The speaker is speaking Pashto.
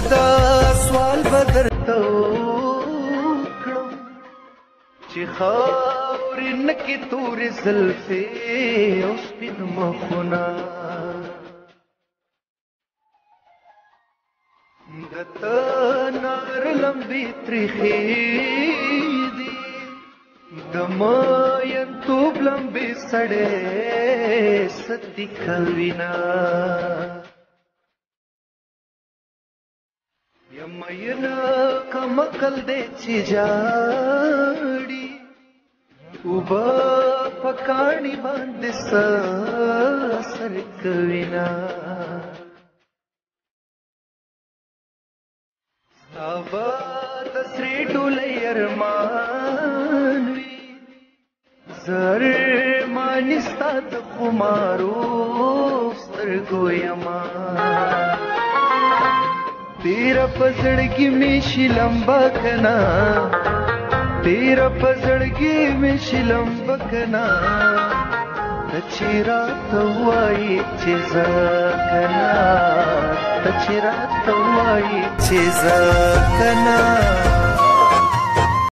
دا سوال بدر ته کړم چې خاورې نکې تورې زلفې او سپین مخونه دت نار لمبي ترخي دي دماین توب لمبي سړې ستي کوینا مینه کمکل دې چې جاړي وب پکانی باندې سر کوینا سبا د سری ټولې ارمان وی زر مانستا د خمارو سترګو یمان تیر پزړګي می شلم بکنا تیر پزړګي می شلم بکنا تچرا توای چې زکنا تچرا توای چې زکنا